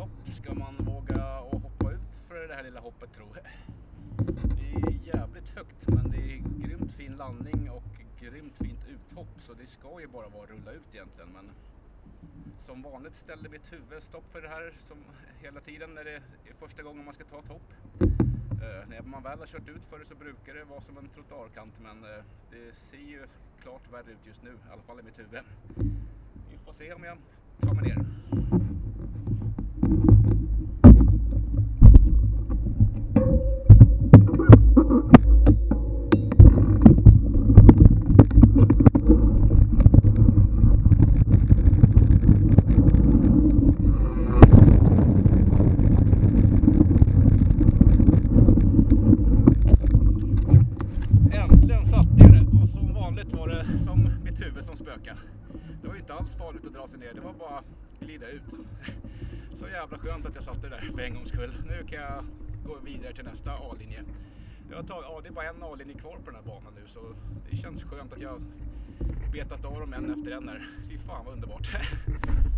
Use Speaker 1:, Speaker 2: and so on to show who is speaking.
Speaker 1: hopp. Ska man våga och hoppa ut för det här lilla hoppet tro? Det är jävligt högt men det är grymt fin landning och grymt fint uthopp så det ska ju bara vara att rulla ut egentligen men som vanligt ställde mitt huvud stopp för det här som hela tiden när det är första gången man ska ta ett hopp. Uh, när man väl har kört ut för det så brukar det vara som en trottoarkant men uh, det ser ju klart värre ut just nu, i alla fall i mitt huvud. Vi får se om jag tar mig ner. Det var inte alls farligt att dra sig ner, det var bara att glida ut. Så jävla skönt att jag satte det där för en gångs skull. Nu kan jag gå vidare till nästa A-linje. Jag tar, ja, det är bara en A-linje kvar på den här banan nu så det känns skönt att jag betat av dem en efter en här. Fy fan vad underbart.